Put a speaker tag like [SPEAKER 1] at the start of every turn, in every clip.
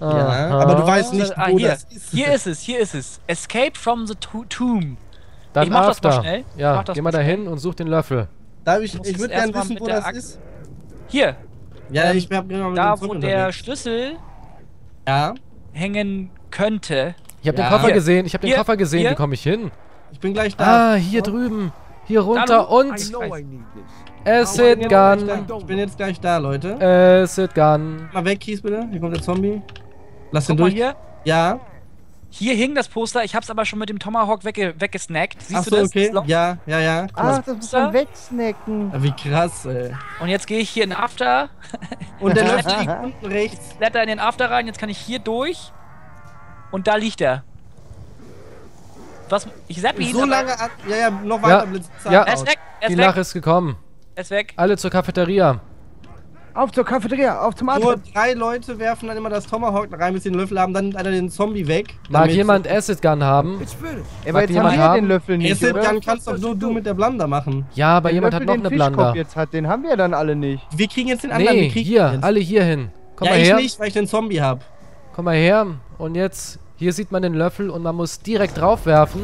[SPEAKER 1] Ja, aber du weißt nicht,
[SPEAKER 2] ah,
[SPEAKER 1] wo
[SPEAKER 2] hier.
[SPEAKER 1] das ist.
[SPEAKER 2] Hier ist es, hier ist es. Escape from the to Tomb.
[SPEAKER 3] Dann
[SPEAKER 2] Ich mach das mal
[SPEAKER 3] After.
[SPEAKER 2] schnell.
[SPEAKER 3] Ja,
[SPEAKER 2] mach das
[SPEAKER 3] geh
[SPEAKER 2] mal
[SPEAKER 3] mal
[SPEAKER 2] schnell.
[SPEAKER 3] dahin und such den Löffel.
[SPEAKER 1] Darf ich, ich würde gerne wissen, wo
[SPEAKER 2] der
[SPEAKER 1] das
[SPEAKER 2] Axt-
[SPEAKER 1] ist.
[SPEAKER 2] Hier,
[SPEAKER 1] Ja,
[SPEAKER 2] Ähm,
[SPEAKER 1] ich hab genau mit
[SPEAKER 2] da wo der. Schlüssel
[SPEAKER 1] Ja,
[SPEAKER 2] hängen könnte.
[SPEAKER 3] Ich habe den
[SPEAKER 1] Ja.
[SPEAKER 3] Koffer
[SPEAKER 2] Hier.
[SPEAKER 3] gesehen, ich habe den
[SPEAKER 2] Hier.
[SPEAKER 3] Koffer gesehen.
[SPEAKER 2] Hier.
[SPEAKER 3] Wie komme ich hin?
[SPEAKER 1] ich bin gleich da.
[SPEAKER 3] Ah, hier drüben. Hier runter
[SPEAKER 2] Hallo?
[SPEAKER 3] und. Acid
[SPEAKER 1] Ich bin gleich
[SPEAKER 3] Gun.
[SPEAKER 1] da. Ich bin jetzt gleich da, Leute.
[SPEAKER 3] Acid Gun.
[SPEAKER 1] Mal weg, Kies, bitte. Hier kommt der Zombie. Lass
[SPEAKER 2] Guck
[SPEAKER 1] den
[SPEAKER 2] mal
[SPEAKER 1] durch.
[SPEAKER 2] hier.
[SPEAKER 1] Ja.
[SPEAKER 2] Hier hing das Poster. Ich hab's aber schon mit dem Tomahawk wegge weggesnackt. Siehst
[SPEAKER 1] Ach
[SPEAKER 2] du
[SPEAKER 1] so,
[SPEAKER 2] das?
[SPEAKER 1] okay.
[SPEAKER 2] Das Loch?
[SPEAKER 1] Ja, ja, ja. Guck mal.
[SPEAKER 4] Ach, das muss man wegsnacken.
[SPEAKER 1] Ja, Wie krass, ey.
[SPEAKER 2] Und jetzt gehe ich hier in After,
[SPEAKER 1] Und der Löffel liegt unten rechts.
[SPEAKER 2] blätter in den After rein. Jetzt kann ich hier durch. Und da liegt er. Was? Ich zapp ihn.
[SPEAKER 1] So lange an. Ja, ja, noch
[SPEAKER 3] Ja.
[SPEAKER 1] weiter Zeit
[SPEAKER 3] Ja.
[SPEAKER 2] Er ist weg. Er
[SPEAKER 3] Die
[SPEAKER 2] ist weg.
[SPEAKER 3] Lache ist gekommen.
[SPEAKER 2] Er ist weg.
[SPEAKER 3] Alle zur Cafeteria.
[SPEAKER 4] Auf zur Cafeteria, auf zum
[SPEAKER 1] Nur
[SPEAKER 4] Atmen.
[SPEAKER 1] drei Leute werfen dann immer das Tomahawk rein, bis sie den Löffel haben, dann nimmt einer den Zombie weg.
[SPEAKER 3] Mag jemand Acid Gun haben?
[SPEAKER 5] Finished.
[SPEAKER 4] Ja,
[SPEAKER 3] Mag
[SPEAKER 4] aber jetzt
[SPEAKER 3] jemand
[SPEAKER 4] haben wir
[SPEAKER 3] haben?
[SPEAKER 4] den Löffel nicht,
[SPEAKER 1] Acid? Gun kannst doch nur du mit der Blunder machen.
[SPEAKER 3] Ja, aber
[SPEAKER 4] Den
[SPEAKER 3] jemand
[SPEAKER 4] Löffel,
[SPEAKER 3] hat noch
[SPEAKER 4] den
[SPEAKER 3] eine
[SPEAKER 4] Fischkopf
[SPEAKER 3] Blunder.
[SPEAKER 4] jetzt hat, den haben wir dann alle nicht.
[SPEAKER 1] Wir kriegen jetzt den anderen. wir
[SPEAKER 3] Nee,
[SPEAKER 1] kriegen
[SPEAKER 3] hier,
[SPEAKER 1] den jetzt.
[SPEAKER 3] alle hier hin. Komm
[SPEAKER 1] ja,
[SPEAKER 3] mal
[SPEAKER 1] ich
[SPEAKER 3] her.
[SPEAKER 1] nicht, weil ich den Zombie hab.
[SPEAKER 3] Komm mal her. Und jetzt, hier sieht man den Löffel und man muss direkt draufwerfen.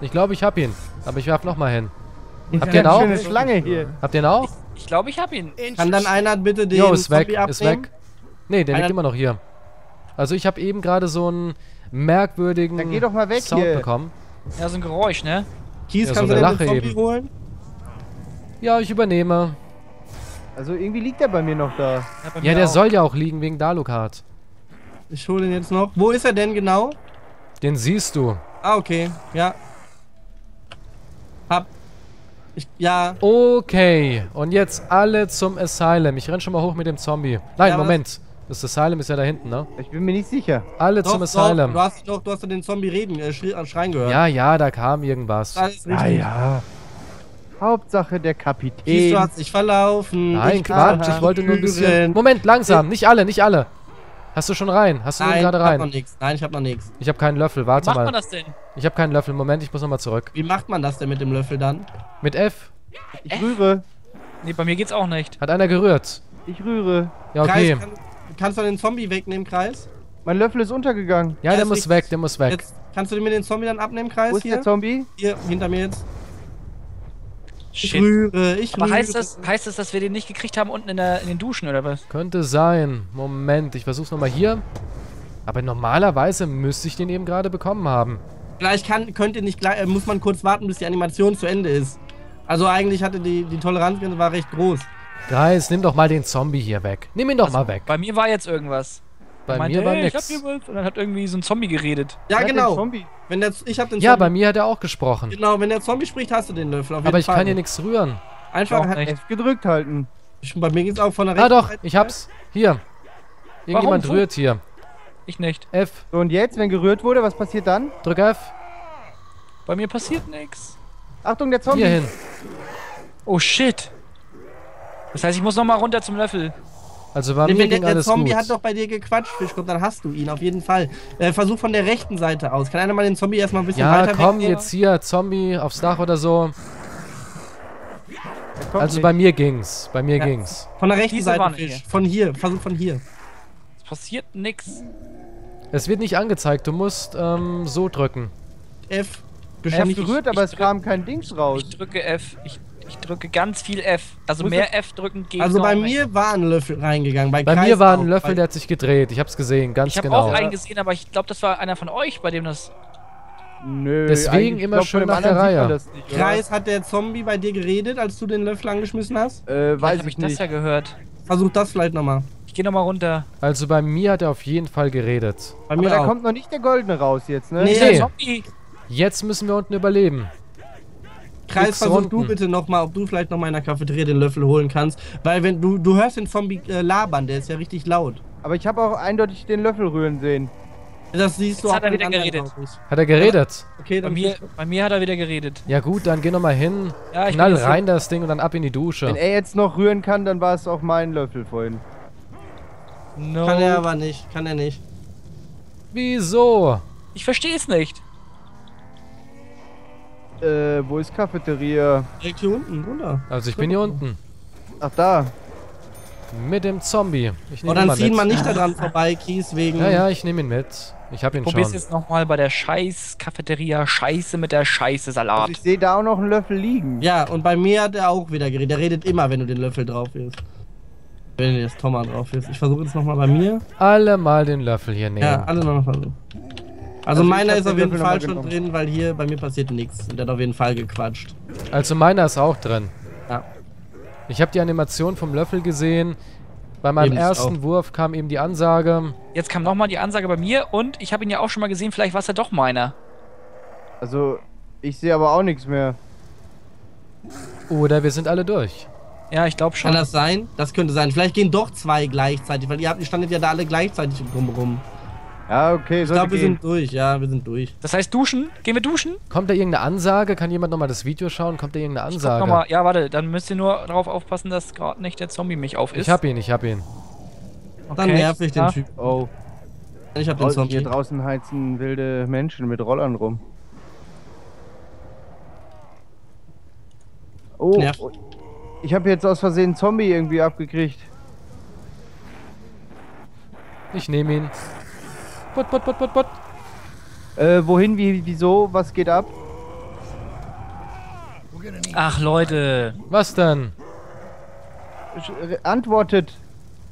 [SPEAKER 3] Ich glaube, ich hab ihn. Aber ich werf noch mal hin. Habt ihr ihn
[SPEAKER 4] Eine
[SPEAKER 3] auch?
[SPEAKER 4] Schlange hier.
[SPEAKER 3] Habt ihr ihn auch?
[SPEAKER 2] Ich glaube, ich hab ihn.
[SPEAKER 1] Kann dann einer bitte den
[SPEAKER 3] Jo, ist weg,
[SPEAKER 1] Zombie
[SPEAKER 3] ist
[SPEAKER 1] abnehmen?
[SPEAKER 3] weg. Nee, der liegt
[SPEAKER 1] Einer-
[SPEAKER 3] immer noch hier. Also ich habe eben gerade so einen merkwürdigen
[SPEAKER 4] Dann geh doch mal weg
[SPEAKER 3] Sound
[SPEAKER 4] hier.
[SPEAKER 3] bekommen.
[SPEAKER 2] Ja, so ein Geräusch, ne?
[SPEAKER 1] Kies,
[SPEAKER 3] Ja, so
[SPEAKER 1] kannst du
[SPEAKER 3] eine
[SPEAKER 1] den
[SPEAKER 3] Lache
[SPEAKER 1] Zombie
[SPEAKER 3] eben.
[SPEAKER 1] holen?
[SPEAKER 3] Ja, ich übernehme.
[SPEAKER 4] Also irgendwie liegt er bei mir noch da.
[SPEAKER 2] bei
[SPEAKER 3] Ja,
[SPEAKER 2] mir
[SPEAKER 3] der
[SPEAKER 2] auch.
[SPEAKER 3] soll ja auch liegen wegen Dalukart.
[SPEAKER 1] Ich hole den jetzt noch. Wo ist er denn genau?
[SPEAKER 3] Den siehst du.
[SPEAKER 1] Ah, okay. Ja. Hab. Ich, ja.
[SPEAKER 3] Okay, und jetzt alle zum Asylum. Ich renn schon mal hoch mit dem Zombie. Nein,
[SPEAKER 1] Ja,
[SPEAKER 3] Moment. Das Asylum ist ja da hinten, ne?
[SPEAKER 4] Ich bin mir nicht sicher.
[SPEAKER 3] Alle
[SPEAKER 1] Doch,
[SPEAKER 3] zum
[SPEAKER 1] doch,
[SPEAKER 3] Asylum.
[SPEAKER 1] du hast doch, du hast doch den Zombie reden, äh, schreien gehört.
[SPEAKER 3] Ja, ja, da kam irgendwas.
[SPEAKER 1] Alles
[SPEAKER 4] Ah
[SPEAKER 1] richtig.
[SPEAKER 4] ja. Hauptsache der Kapitän.
[SPEAKER 1] du hast dich verlaufen.
[SPEAKER 3] Nein,
[SPEAKER 1] Ich
[SPEAKER 3] Quatsch, ich wollte nur ein bisschen... Moment, langsam, nicht alle, nicht alle. Hast du schon rein? Hast du
[SPEAKER 1] Nein,
[SPEAKER 3] gerade
[SPEAKER 1] ich hab noch
[SPEAKER 3] rein?
[SPEAKER 1] nichts. Nein, ich hab noch nichts.
[SPEAKER 3] Ich habe keinen Löffel,
[SPEAKER 2] Wie
[SPEAKER 3] warte
[SPEAKER 2] macht
[SPEAKER 3] mal.
[SPEAKER 2] man das denn?
[SPEAKER 3] Ich habe keinen Löffel, Moment, ich muss nochmal zurück.
[SPEAKER 1] Wie macht man das denn mit dem Löffel dann?
[SPEAKER 3] Mit F.
[SPEAKER 4] Ich rühre.
[SPEAKER 2] Nee, bei mir geht's auch nicht.
[SPEAKER 3] Hat einer gerührt?
[SPEAKER 4] Ich rühre.
[SPEAKER 3] Ja, okay.
[SPEAKER 1] Kreis, kann, kannst du den Zombie wegnehmen, Kreis?
[SPEAKER 4] Mein Löffel ist untergegangen.
[SPEAKER 3] Ja,
[SPEAKER 1] Ja,
[SPEAKER 3] der
[SPEAKER 1] ist
[SPEAKER 3] muss weg, der muss weg.
[SPEAKER 1] Jetzt kannst du mir den Zombie dann abnehmen, Kreis?
[SPEAKER 4] Wo ist
[SPEAKER 1] hier?
[SPEAKER 4] der Zombie?
[SPEAKER 1] hier, hinter mir jetzt. Ich
[SPEAKER 2] Shit.
[SPEAKER 1] rühre, ich
[SPEAKER 2] Aber
[SPEAKER 1] rühre.
[SPEAKER 2] heißt das, heißt das, dass wir den nicht gekriegt haben unten in, der, in den Duschen oder was?
[SPEAKER 3] Könnte sein. Moment, ich versuch's nochmal hier. Aber normalerweise müsste ich den eben gerade bekommen haben.
[SPEAKER 1] Vielleicht kann, könnte nicht gleich, äh, muss man kurz warten, bis die Animation zu Ende ist. Also eigentlich hatte die, die Toleranzgrenze war recht groß.
[SPEAKER 3] Greis, nimm doch mal den Zombie hier weg. Nimm ihn doch mal weg.
[SPEAKER 2] Bei mir war jetzt irgendwas.
[SPEAKER 3] Bei
[SPEAKER 2] meinte,
[SPEAKER 3] mir war
[SPEAKER 2] hey, ich hab
[SPEAKER 3] nix.
[SPEAKER 2] Und dann hat irgendwie so ein Zombie geredet.
[SPEAKER 1] Ja,
[SPEAKER 4] Wer hat den
[SPEAKER 1] genau.
[SPEAKER 4] Zombie?
[SPEAKER 1] Wenn der, ich hab den
[SPEAKER 3] Ja,
[SPEAKER 1] Zombie.
[SPEAKER 3] bei mir hat er auch gesprochen.
[SPEAKER 1] Genau, wenn der Zombie spricht, hast du den Löffel. Auf jeden
[SPEAKER 3] Aber ich
[SPEAKER 1] Fall.
[SPEAKER 3] kann hier nichts rühren.
[SPEAKER 1] Einfach.
[SPEAKER 4] F gedrückt halten.
[SPEAKER 1] Ich, bei mir geht's auch von der
[SPEAKER 3] Ah
[SPEAKER 1] rechten
[SPEAKER 3] doch,
[SPEAKER 1] Seite.
[SPEAKER 3] ich hab's. Hier. Irgendjemand
[SPEAKER 2] Wo?
[SPEAKER 3] rührt hier.
[SPEAKER 2] Ich nicht.
[SPEAKER 3] F.
[SPEAKER 4] So, und jetzt, wenn gerührt wurde, was passiert dann?
[SPEAKER 3] Drück F.
[SPEAKER 2] Bei mir passiert nichts.
[SPEAKER 4] Achtung, der Zombie.
[SPEAKER 3] Hier hin.
[SPEAKER 2] Oh shit. Das heißt, ich muss nochmal runter zum Löffel.
[SPEAKER 3] Also bei
[SPEAKER 1] Nee,
[SPEAKER 3] mir
[SPEAKER 1] wenn der,
[SPEAKER 3] ging
[SPEAKER 1] der
[SPEAKER 3] alles
[SPEAKER 1] Zombie
[SPEAKER 3] gut.
[SPEAKER 1] hat doch bei dir gequatscht, Fischkopf, dann hast du ihn auf jeden Fall. Äh, versuch von der rechten Seite aus. Kann einer mal den Zombie erstmal ein bisschen
[SPEAKER 3] Ja,
[SPEAKER 1] weiter
[SPEAKER 3] komm
[SPEAKER 1] wegnehmen?
[SPEAKER 3] jetzt hier, Zombie aufs Dach oder so.
[SPEAKER 4] Der
[SPEAKER 3] Also
[SPEAKER 4] nicht.
[SPEAKER 3] bei mir ging's. Bei mir
[SPEAKER 1] Ja.
[SPEAKER 3] ging's.
[SPEAKER 1] Von der rechten
[SPEAKER 2] Diese
[SPEAKER 1] Seite, Fisch.
[SPEAKER 2] hier.
[SPEAKER 1] Von hier, versuch von hier.
[SPEAKER 2] Es passiert nix.
[SPEAKER 3] Es wird nicht angezeigt. Du musst ähm, so drücken.
[SPEAKER 1] F. Bestimmt
[SPEAKER 4] gerührt,
[SPEAKER 2] ich
[SPEAKER 4] aber es kam kein Dings raus.
[SPEAKER 2] Ich drücke F. Ich, ich drücke ganz viel F. Also
[SPEAKER 4] Muss
[SPEAKER 2] mehr F drücken geht
[SPEAKER 1] Also bei
[SPEAKER 2] nicht.
[SPEAKER 1] mir war ein Löffel reingegangen. Bei,
[SPEAKER 3] Bei mir war ein Löffel, der hat sich gedreht. Ich hab's gesehen, ganz
[SPEAKER 2] Ich habe
[SPEAKER 3] genau.
[SPEAKER 2] auch einen gesehen, aber ich glaube, das war einer von euch, bei dem das.
[SPEAKER 4] Nö,
[SPEAKER 3] Deswegen immer
[SPEAKER 4] glaub,
[SPEAKER 3] schön nach der Reihe.
[SPEAKER 4] nicht?
[SPEAKER 1] Kreis hat der Zombie bei dir geredet, als du den Löffel angeschmissen hast?
[SPEAKER 4] Äh, weiß
[SPEAKER 2] hab
[SPEAKER 4] ich
[SPEAKER 2] ich das
[SPEAKER 4] nicht.
[SPEAKER 2] ja gehört.
[SPEAKER 1] Versuch das vielleicht nochmal.
[SPEAKER 2] Ich gehe nochmal runter.
[SPEAKER 3] Also bei mir hat er auf jeden Fall geredet.
[SPEAKER 1] Bei
[SPEAKER 4] Aber
[SPEAKER 1] mir
[SPEAKER 4] da
[SPEAKER 1] auch.
[SPEAKER 4] kommt noch nicht der Goldene raus jetzt, ne?
[SPEAKER 1] Nee.
[SPEAKER 2] Der Zombie.
[SPEAKER 3] Jetzt müssen wir unten überleben.
[SPEAKER 1] Kreis, versuch du bitte nochmal, ob du vielleicht nochmal in der Cafeteria den Löffel holen kannst. Weil wenn du, du hörst den Zombie äh, labern, der ist ja richtig laut.
[SPEAKER 4] Aber ich habe auch eindeutig den Löffel rühren sehen.
[SPEAKER 1] Das siehst du
[SPEAKER 2] Jetzt
[SPEAKER 1] auch
[SPEAKER 2] hat er wieder geredet.
[SPEAKER 1] ich.
[SPEAKER 3] Hat er geredet?
[SPEAKER 1] Okay,
[SPEAKER 2] Bei
[SPEAKER 1] dann
[SPEAKER 2] mir, bei mir hat er wieder geredet.
[SPEAKER 3] Ja gut, dann geh nochmal hin.
[SPEAKER 2] Ja, ich
[SPEAKER 3] Knall rein das Ding und dann ab in die
[SPEAKER 4] Wenn
[SPEAKER 3] Dusche.
[SPEAKER 4] er jetzt noch rühren kann, dann war es auch mein Löffel vorhin.
[SPEAKER 2] No.
[SPEAKER 1] kann er aber nicht, kann er nicht.
[SPEAKER 3] Wieso?
[SPEAKER 2] Ich verstehe es nicht.
[SPEAKER 4] Äh, wo ist Cafeteria?
[SPEAKER 1] Direkt hier unten, runter.
[SPEAKER 3] Also ich bin hier unten.
[SPEAKER 4] Ach, da.
[SPEAKER 3] Mit dem Zombie. Ich nehme
[SPEAKER 1] Und dann ziehen wir nicht daran vorbei, Kies, wegen...
[SPEAKER 3] Ja, ja, ich nehme ihn mit. Ich habe ihn
[SPEAKER 2] Probier's
[SPEAKER 3] schon.
[SPEAKER 2] jetzt nochmal bei der scheiß Cafeteria. Scheiße mit der Scheiße Salat.
[SPEAKER 4] Also ich sehe da auch noch einen Löffel liegen.
[SPEAKER 1] Ja, und bei mir hat er auch wieder geredet. Der redet immer, wenn du den Löffel drauf wirst. Wenn du jetzt Thomas drauf wirst. Ich versuche jetzt nochmal bei mir.
[SPEAKER 3] Alle mal den Löffel hier nehmen.
[SPEAKER 1] Ja, alle noch mal versuchen. Also,
[SPEAKER 4] Also
[SPEAKER 1] meiner ist auf jeden Fall schon
[SPEAKER 4] genommen.
[SPEAKER 1] drin, weil hier bei mir passiert nichts. Und der hat auf jeden Fall gequatscht.
[SPEAKER 3] Also meiner ist auch drin.
[SPEAKER 1] Ja.
[SPEAKER 3] Ich habe die Animation vom Löffel gesehen. Bei meinem
[SPEAKER 1] Eben,
[SPEAKER 3] ersten. Wurf kam eben die Ansage.
[SPEAKER 2] Jetzt kam nochmal die Ansage bei mir und ich habe ihn ja auch schon mal gesehen. Vielleicht war es ja doch meiner.
[SPEAKER 4] Also, ich sehe aber auch nichts mehr.
[SPEAKER 3] Oder wir sind alle durch.
[SPEAKER 2] Ja, ich glaube
[SPEAKER 1] Kann
[SPEAKER 2] schon.
[SPEAKER 1] das sein? Das könnte sein. Vielleicht gehen doch zwei gleichzeitig, weil ihr, habt, ihr standet ja da alle gleichzeitig drumherum.
[SPEAKER 4] Ja, okay,
[SPEAKER 1] Ich glaube, wir
[SPEAKER 4] gehen.
[SPEAKER 1] sind durch. Ja, wir sind durch.
[SPEAKER 2] Das heißt duschen? Gehen wir duschen?
[SPEAKER 3] Kommt da irgendeine Ansage? Kann jemand nochmal das Video schauen? Kommt da irgendeine
[SPEAKER 2] Guck
[SPEAKER 3] Ansage?
[SPEAKER 2] noch mal. Ja, warte, dann müsst ihr nur darauf aufpassen, dass gerade nicht der Zombie mich auf ist.
[SPEAKER 3] Ich hab ihn, ich hab ihn.
[SPEAKER 1] Dann
[SPEAKER 2] Okay.
[SPEAKER 1] nerv ich den
[SPEAKER 2] Ja.
[SPEAKER 1] Typ.
[SPEAKER 4] Oh,
[SPEAKER 1] Ich hab den
[SPEAKER 4] draußen, hier
[SPEAKER 1] Zombie.
[SPEAKER 4] draußen heizen wilde Menschen mit Rollern rum. Oh,
[SPEAKER 1] Nervt.
[SPEAKER 4] oh, ich habe jetzt aus Versehen einen Zombie irgendwie abgekriegt.
[SPEAKER 3] Ich nehme ihn. Put, put, put, put, put.
[SPEAKER 4] Äh, wohin, wie, wieso, was geht ab?
[SPEAKER 2] Ach, Leute.
[SPEAKER 3] Was denn?
[SPEAKER 4] Sch- Antwortet.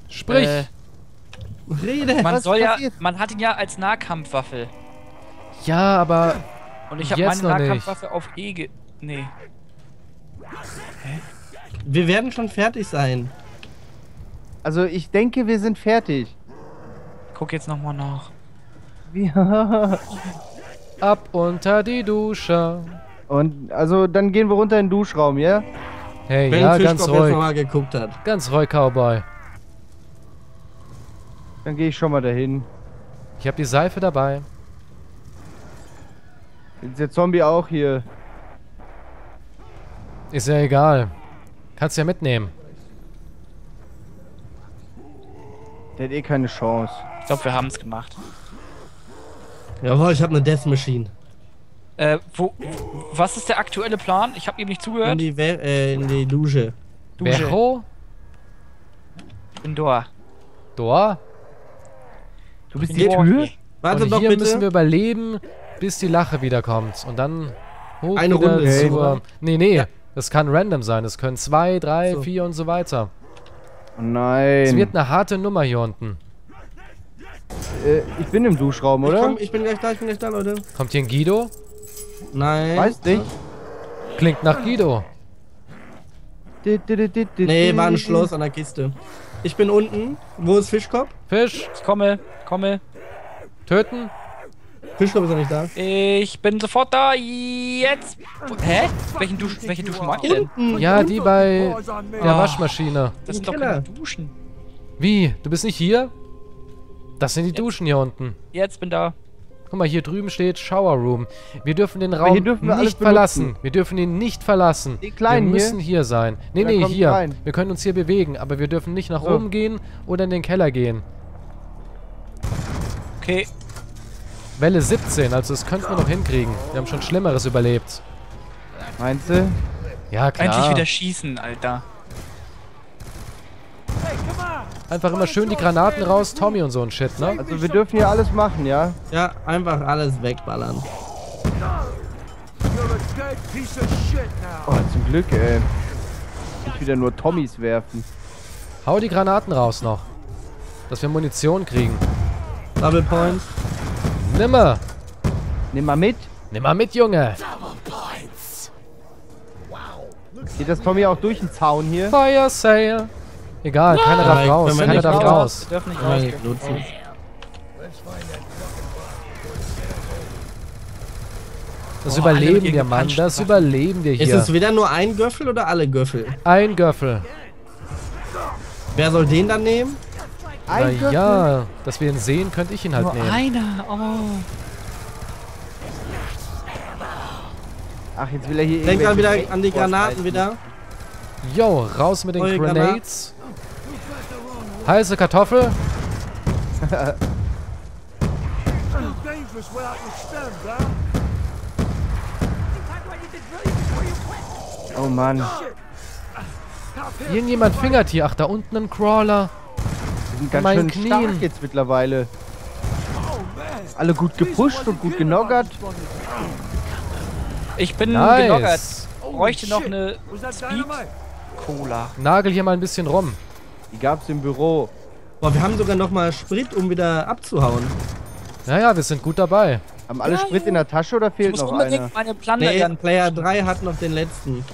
[SPEAKER 3] Sprich.
[SPEAKER 2] Äh,
[SPEAKER 1] Rede.
[SPEAKER 2] man
[SPEAKER 4] Was
[SPEAKER 2] soll ja,
[SPEAKER 4] passiert?
[SPEAKER 2] man hat ihn ja als Nahkampfwaffe.
[SPEAKER 3] ja, aber
[SPEAKER 2] Und ich habe
[SPEAKER 3] Jetzt
[SPEAKER 2] meine
[SPEAKER 3] noch nicht.
[SPEAKER 2] Nahkampfwaffe auf E ge... Nee.
[SPEAKER 1] Wir werden schon fertig sein.
[SPEAKER 4] Also, ich denke, wir sind fertig.
[SPEAKER 2] Guck jetzt nochmal nach.
[SPEAKER 4] Ja.
[SPEAKER 3] ab unter die Dusche.
[SPEAKER 4] Und, also, dann gehen wir runter in den Duschraum, ja?
[SPEAKER 3] Hey,
[SPEAKER 1] Wenn
[SPEAKER 3] ja,
[SPEAKER 1] Fischkopf
[SPEAKER 3] ganz ruhig.
[SPEAKER 1] nochmal geguckt hat.
[SPEAKER 3] Ganz ruhig, Cowboy.
[SPEAKER 4] Dann gehe ich schon mal dahin.
[SPEAKER 3] Ich habe die Seife dabei.
[SPEAKER 4] Ist der Zombie auch hier?
[SPEAKER 3] Ist ja egal. Kannst ja mitnehmen.
[SPEAKER 4] Der hat eh keine Chance.
[SPEAKER 2] Ich glaube, wir haben es gemacht.
[SPEAKER 1] Jawohl, ich habe eine Death Machine.
[SPEAKER 2] Äh, wo, was ist der aktuelle Plan? Ich habe ihm nicht
[SPEAKER 1] In
[SPEAKER 2] zugehört.
[SPEAKER 1] die, We äh, in die Dusche.
[SPEAKER 2] Dusche.
[SPEAKER 3] Becho?
[SPEAKER 2] Bin da.
[SPEAKER 3] Dor?
[SPEAKER 4] Du bist
[SPEAKER 2] Bin
[SPEAKER 4] die. Tür?
[SPEAKER 1] Warte
[SPEAKER 3] Und
[SPEAKER 1] doch
[SPEAKER 3] hier
[SPEAKER 1] bitte.
[SPEAKER 3] müssen wir überleben, bis die Lache wiederkommt. Und dann hoch
[SPEAKER 1] Eine
[SPEAKER 3] wieder
[SPEAKER 1] Runde,
[SPEAKER 3] zur... Nee, nee. Das kann random sein. Es können zwei, drei,
[SPEAKER 1] So.
[SPEAKER 3] vier und so weiter.
[SPEAKER 4] Oh nein.
[SPEAKER 3] Es wird eine harte Nummer hier unten.
[SPEAKER 4] Äh, ich bin im Duschraum,
[SPEAKER 1] ich,
[SPEAKER 4] oder?
[SPEAKER 1] komm, ich bin gleich da, ich bin gleich da, Leute.
[SPEAKER 3] Kommt hier ein Guido?
[SPEAKER 1] Nein.
[SPEAKER 4] Weiß nicht.
[SPEAKER 3] Klingt nach Guido.
[SPEAKER 1] Nee, war ein Schloss an der Kiste. Ich bin unten. Wo ist Fischkopf?
[SPEAKER 3] Fisch,
[SPEAKER 2] Ich komme, komme.
[SPEAKER 3] töten.
[SPEAKER 1] Fischkopf ist noch nicht da.
[SPEAKER 2] Ich bin sofort da. Jetzt. Hä? Welchen Dusch, welche Duschen meint ihr denn?
[SPEAKER 3] Ja, die bei der
[SPEAKER 2] Ah.
[SPEAKER 3] Waschmaschine.
[SPEAKER 2] Das sind
[SPEAKER 1] Im
[SPEAKER 2] doch keine Duschen.
[SPEAKER 3] Wie? Du bist nicht hier? Das sind die Duschen hier unten.
[SPEAKER 2] Jetzt bin da.
[SPEAKER 3] Guck mal, hier drüben steht Shower Room. Wir dürfen den Raum
[SPEAKER 4] hier dürfen
[SPEAKER 3] nicht verlassen. Wir dürfen ihn nicht verlassen.
[SPEAKER 4] Die Kleinen
[SPEAKER 3] wir
[SPEAKER 4] hier?
[SPEAKER 3] müssen hier, sein. Nee, nee, hier.
[SPEAKER 4] rein.
[SPEAKER 3] Wir können uns hier bewegen, aber wir dürfen nicht nach
[SPEAKER 4] So.
[SPEAKER 3] oben gehen oder in den Keller gehen.
[SPEAKER 2] Okay.
[SPEAKER 3] Welle 17, also das könnten wir noch hinkriegen. Wir haben schon Schlimmeres überlebt.
[SPEAKER 4] Meinst du?
[SPEAKER 3] Ja,
[SPEAKER 2] Endlich
[SPEAKER 3] klar.
[SPEAKER 2] wieder schießen, Alter.
[SPEAKER 3] Einfach immer schön die Granaten raus, Tommy und so ein Shit, ne?
[SPEAKER 4] Also wir dürfen hier alles machen, ja?
[SPEAKER 1] Ja, einfach alles wegballern.
[SPEAKER 4] Oh, zum Glück, ey. Nicht wieder nur Tommys werfen.
[SPEAKER 3] Hau die Granaten raus noch. Dass wir Munition kriegen.
[SPEAKER 1] Double Points.
[SPEAKER 3] Nimmer!
[SPEAKER 4] Nimm mal mit.
[SPEAKER 3] Nimm mal mit, Junge!
[SPEAKER 4] Geht das Tommy auch durch den Zaun hier?
[SPEAKER 3] Fire Sale! Egal, keiner darf
[SPEAKER 1] Nein,
[SPEAKER 3] raus, keiner
[SPEAKER 1] nicht
[SPEAKER 3] darf
[SPEAKER 1] raus.
[SPEAKER 3] raus.
[SPEAKER 2] Wir dürfen nicht raus.
[SPEAKER 1] nutzen.
[SPEAKER 3] Das
[SPEAKER 2] mit
[SPEAKER 3] überleben wir, Mann. Das überleben wir
[SPEAKER 1] Ist
[SPEAKER 3] hier.
[SPEAKER 1] es wieder nur ein Göffel oder alle Göffel?
[SPEAKER 3] Ein Göffel.
[SPEAKER 1] Wer soll den dann nehmen?
[SPEAKER 3] Na
[SPEAKER 4] Ein Göffel?
[SPEAKER 3] ja, dass wir ihn sehen, könnte ich ihn halt
[SPEAKER 2] Nur
[SPEAKER 3] nehmen.
[SPEAKER 2] einer. Oh.
[SPEAKER 4] Ach, jetzt will er hier
[SPEAKER 1] Denk dann
[SPEAKER 4] irgendwelche
[SPEAKER 1] wieder an die Granaten wieder.
[SPEAKER 3] Yo, raus mit den
[SPEAKER 1] Neue
[SPEAKER 3] Grenades. Heiße Kartoffel.
[SPEAKER 4] Oh Mann.
[SPEAKER 3] Irgendjemand fingert hier. Ach, da unten ein Crawler.
[SPEAKER 4] Wir sind ganz
[SPEAKER 3] meinen
[SPEAKER 4] schön
[SPEAKER 3] Knien.
[SPEAKER 4] stark jetzt mittlerweile. Alle gut gepusht und gut genoggert.
[SPEAKER 2] Ich bin geloggert.
[SPEAKER 3] Nice.
[SPEAKER 2] Bräuchte noch eine Speed Cola.
[SPEAKER 3] Nagel hier mal ein bisschen rum.
[SPEAKER 4] Die gab's im Büro.
[SPEAKER 1] Boah, wir haben sogar noch mal Sprit, um wieder abzuhauen.
[SPEAKER 3] Naja, wir sind gut dabei.
[SPEAKER 4] Haben alle
[SPEAKER 2] Ja,
[SPEAKER 4] Sprit
[SPEAKER 2] ja.
[SPEAKER 4] in der Tasche oder
[SPEAKER 2] Ich
[SPEAKER 4] fehlt
[SPEAKER 2] muss
[SPEAKER 4] noch einer?
[SPEAKER 2] meine
[SPEAKER 1] Nee. Player 3 hat noch den letzten.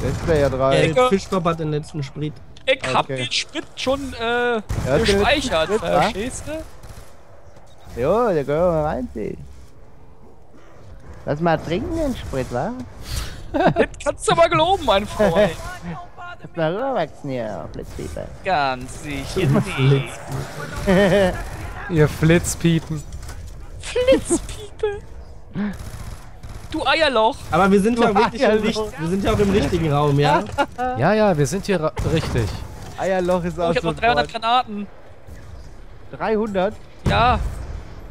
[SPEAKER 4] Wer ist Player 3?
[SPEAKER 1] Der
[SPEAKER 2] Ecke.
[SPEAKER 1] Fischkopf hat den letzten Sprit.
[SPEAKER 2] Ich hab
[SPEAKER 4] Okay.
[SPEAKER 2] den Sprit schon äh,
[SPEAKER 4] Ja,
[SPEAKER 2] gespeichert,
[SPEAKER 4] wa?
[SPEAKER 2] verstehst du?
[SPEAKER 4] Jo, der können wir mal reinziehen. Lass mal trinken den Sprit, wa?
[SPEAKER 2] Das kannst du mal geloben, mein Freund.
[SPEAKER 4] Rüberwachsen hier, Blitzpieper.
[SPEAKER 2] Ganz sicher nicht.
[SPEAKER 3] Ihr Flitzpiepen.
[SPEAKER 2] Flitzpiepe. Du Eierloch.
[SPEAKER 1] Aber wir sind ja
[SPEAKER 4] Du
[SPEAKER 1] wirklich im, wir sind ja auch im richtigen Raum, ja?
[SPEAKER 3] Ja, ja, wir sind hier ra- richtig.
[SPEAKER 4] Eierloch ist
[SPEAKER 2] Oh,
[SPEAKER 4] auch
[SPEAKER 2] ich hab
[SPEAKER 4] so
[SPEAKER 2] noch 300
[SPEAKER 4] toll.
[SPEAKER 2] Granaten.
[SPEAKER 4] 300?
[SPEAKER 2] Ja,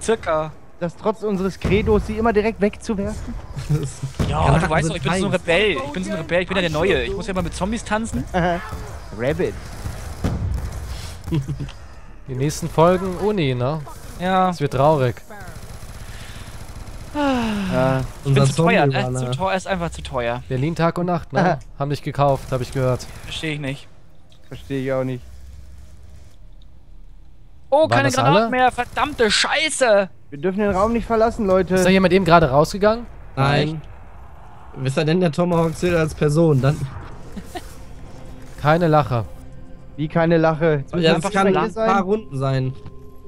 [SPEAKER 2] circa.
[SPEAKER 4] Das trotz unseres Credos, sie immer direkt wegzuwerfen?
[SPEAKER 2] Ja,
[SPEAKER 1] Granaten
[SPEAKER 2] du weißt doch, ich bin so ein. Rebell. Ich bin so ein Rebell, ich bin ja der Neue. Ich muss ja mal mit Zombies tanzen.
[SPEAKER 4] Rabbit.
[SPEAKER 3] Die nächsten Folgen, oh nee, ne?
[SPEAKER 2] Ja.
[SPEAKER 3] Es wird traurig.
[SPEAKER 4] Ja.
[SPEAKER 2] Ich bin zu teuer, ne? Zu teuer ist einfach zu teuer.
[SPEAKER 3] Berlin Tag und Nacht, ne? Haben dich gekauft, habe ich gehört.
[SPEAKER 2] Verstehe ich nicht.
[SPEAKER 4] Verstehe ich auch nicht.
[SPEAKER 2] Oh,
[SPEAKER 3] Waren
[SPEAKER 2] keine Granaten mehr. Verdammte Scheiße.
[SPEAKER 4] Wir dürfen den Raum nicht verlassen, Leute.
[SPEAKER 3] Ist da jemand eben gerade rausgegangen?
[SPEAKER 1] Nein. Wisst ihr denn, der Tomahawk zählt als Person? Dann,
[SPEAKER 3] Keine Lache.
[SPEAKER 4] Wie keine Lache. Jetzt
[SPEAKER 1] ja,
[SPEAKER 4] einfach
[SPEAKER 1] das kann ein paar
[SPEAKER 4] sein.
[SPEAKER 1] Runden sein.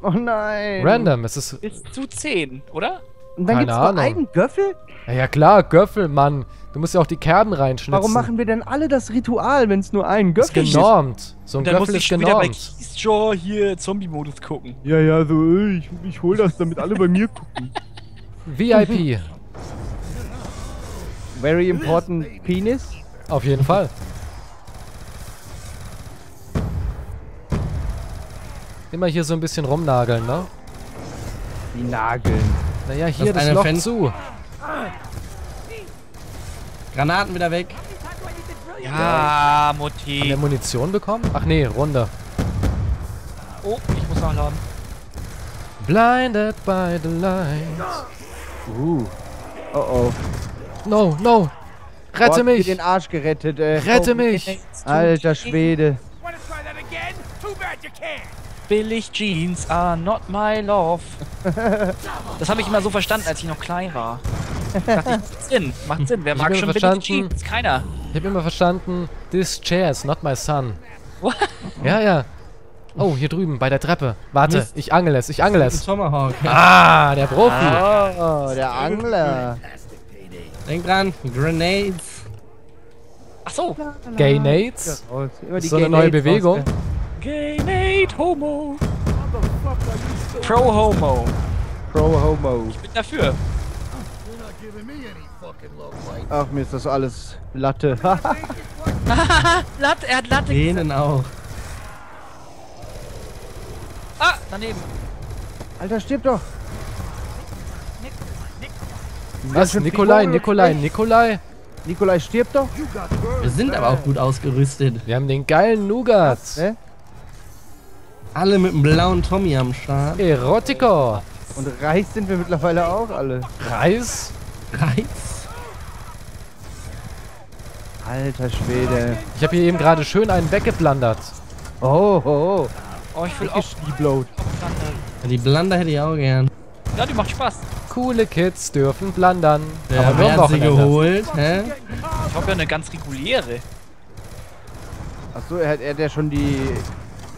[SPEAKER 4] Oh nein.
[SPEAKER 3] Random, es ist.
[SPEAKER 2] Bis zu 10, oder?
[SPEAKER 4] Und dann
[SPEAKER 3] Keine
[SPEAKER 4] gibt's nur einen Göffel?
[SPEAKER 3] Ja, ja klar, Göffel, Mann. Du musst ja auch die Kerben reinschnitzen.
[SPEAKER 4] Warum machen wir denn alle das Ritual, wenn es nur einen
[SPEAKER 3] Ist
[SPEAKER 4] Göffel gibt?
[SPEAKER 3] genormt. So ein
[SPEAKER 2] Und dann muss
[SPEAKER 3] Göffel
[SPEAKER 2] ich
[SPEAKER 3] ist
[SPEAKER 2] wieder bei
[SPEAKER 3] genormt.
[SPEAKER 2] Keysjaw hier Zombie-Modus gucken.
[SPEAKER 4] Ja, ja, so, äh, ich, ich hol das, damit alle bei mir gucken.
[SPEAKER 3] VIP.
[SPEAKER 4] Very important penis.
[SPEAKER 3] Auf jeden Fall. Immer hier so ein bisschen rumnageln, ne?
[SPEAKER 4] Die Nageln.
[SPEAKER 3] Naja, hier
[SPEAKER 1] Das
[SPEAKER 3] das, Loch
[SPEAKER 1] Fen-
[SPEAKER 3] zu.
[SPEAKER 1] Granaten wieder weg.
[SPEAKER 2] Ja,
[SPEAKER 3] Haben wir
[SPEAKER 2] Mutti.
[SPEAKER 3] Munition bekommen? Ach nee, Runde.
[SPEAKER 2] Oh, ich muss nachladen.
[SPEAKER 3] Blinded by the light.
[SPEAKER 4] Uh. Oh oh.
[SPEAKER 3] No, no. Rette mich.
[SPEAKER 4] den Arsch gerettet, ey.
[SPEAKER 3] Rette mich.
[SPEAKER 4] Alter Schwede.
[SPEAKER 2] Billig Jeans are not my love. das habe ich immer so verstanden, als ich noch klein war. Dachte ich, macht Sinn, macht Sinn. Wer
[SPEAKER 3] Ich
[SPEAKER 2] mag
[SPEAKER 3] hab
[SPEAKER 2] schon
[SPEAKER 3] verstanden-
[SPEAKER 2] Jeans? Keiner.
[SPEAKER 3] Ich habe immer verstanden, this chair is not my son.
[SPEAKER 2] What?
[SPEAKER 3] Ja, ja. Oh, hier drüben, bei der Treppe. Warte,
[SPEAKER 1] Mist.
[SPEAKER 3] ich angel es, ich angel es.
[SPEAKER 1] Tomahawk.
[SPEAKER 3] Ah, der Profi.
[SPEAKER 4] Oh, der Angler.
[SPEAKER 1] Denk dran, Grenades.
[SPEAKER 2] Ach so.
[SPEAKER 3] Gay Nates.
[SPEAKER 4] Raus. Immer die
[SPEAKER 3] So eine
[SPEAKER 4] Gay
[SPEAKER 3] neue
[SPEAKER 4] Nades
[SPEAKER 3] Bewegung.
[SPEAKER 2] Gay Nate Homo. Pro Homo.
[SPEAKER 4] Pro Homo.
[SPEAKER 2] Ich bin dafür.
[SPEAKER 4] Ach, mir ist das alles Latte.
[SPEAKER 2] Latte, er hat Latte.
[SPEAKER 1] Denen auch.
[SPEAKER 2] Ah, daneben.
[SPEAKER 4] Alter, stirb doch.
[SPEAKER 3] Was? Nikolai, Nikolai, Nikolai.
[SPEAKER 4] Nikolai, stirb doch.
[SPEAKER 1] Wir sind aber auch gut ausgerüstet.
[SPEAKER 3] Wir haben den geilen Nougat.
[SPEAKER 4] Ne?
[SPEAKER 1] Alle mit einem blauen Tommy am Start.
[SPEAKER 3] Erotico.
[SPEAKER 4] Und reich sind wir mittlerweile auch alle.
[SPEAKER 3] Reis.
[SPEAKER 1] Reiz.
[SPEAKER 4] Alter Schwede.
[SPEAKER 3] Ich habe hier eben gerade schön einen weggeblandert.
[SPEAKER 4] Oh, oh, oh.
[SPEAKER 2] Oh, ich will auch
[SPEAKER 4] Geschnieblot.
[SPEAKER 1] Die Blunder hätte ich auch gern.
[SPEAKER 2] Ja, die macht Spaß.
[SPEAKER 3] Coole Kids dürfen blandern.
[SPEAKER 1] Ja,
[SPEAKER 3] aber
[SPEAKER 1] wer hat sie geholt? Hä?
[SPEAKER 2] Ich habe ja eine ganz reguläre.
[SPEAKER 4] Achso, er hat, er hat ja schon die.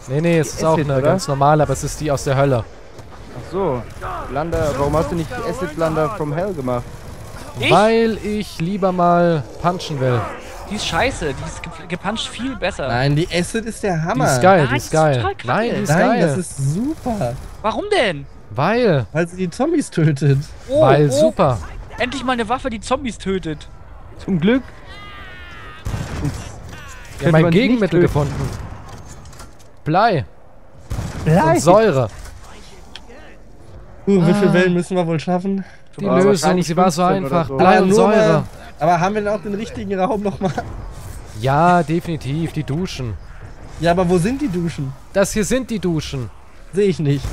[SPEAKER 3] Nee, nee, es
[SPEAKER 4] Die
[SPEAKER 3] ist auch eine
[SPEAKER 4] oder?
[SPEAKER 3] ganz normale, aber es ist die aus der Hölle.
[SPEAKER 4] Achso. Blunder. Warum hast du nicht die Acid Blunder from Hell gemacht?
[SPEAKER 2] Ich?
[SPEAKER 3] Weil ich lieber mal punchen will.
[SPEAKER 2] Die ist scheiße. Die ist ge gepuncht viel besser.
[SPEAKER 1] Nein, die Acid ist der
[SPEAKER 3] Die
[SPEAKER 1] Hammer.
[SPEAKER 3] ist geil, die
[SPEAKER 2] Nein,
[SPEAKER 3] ist
[SPEAKER 2] ist
[SPEAKER 3] geil.
[SPEAKER 2] total kacke.
[SPEAKER 3] Nein, die ist
[SPEAKER 1] Nein,
[SPEAKER 3] geil.
[SPEAKER 1] das ist super.
[SPEAKER 2] Warum denn?
[SPEAKER 3] Weil,
[SPEAKER 1] Weil sie die Zombies tötet.
[SPEAKER 2] Oh,
[SPEAKER 3] weil
[SPEAKER 2] oh,
[SPEAKER 3] super.
[SPEAKER 2] Endlich mal eine Waffe, die Zombies tötet.
[SPEAKER 4] Zum Glück.
[SPEAKER 3] Wir haben
[SPEAKER 4] könnte
[SPEAKER 3] ein
[SPEAKER 4] man sie nicht
[SPEAKER 3] Gegenmittel gefunden. Blei
[SPEAKER 4] Blei.
[SPEAKER 3] und Säure.
[SPEAKER 1] Uh, wie
[SPEAKER 3] Ah.
[SPEAKER 1] viele Wellen müssen wir wohl schaffen?
[SPEAKER 3] Die
[SPEAKER 4] Aber
[SPEAKER 3] Lösung, sie war so
[SPEAKER 4] 15 oder
[SPEAKER 3] einfach.
[SPEAKER 4] so.
[SPEAKER 3] Blei
[SPEAKER 1] Aber haben wir denn auch den richtigen Raum nochmal?
[SPEAKER 3] Ja, definitiv, die Duschen.
[SPEAKER 1] Ja, aber wo sind die Duschen?
[SPEAKER 3] Das hier sind die Duschen.
[SPEAKER 1] Sehe ich nicht.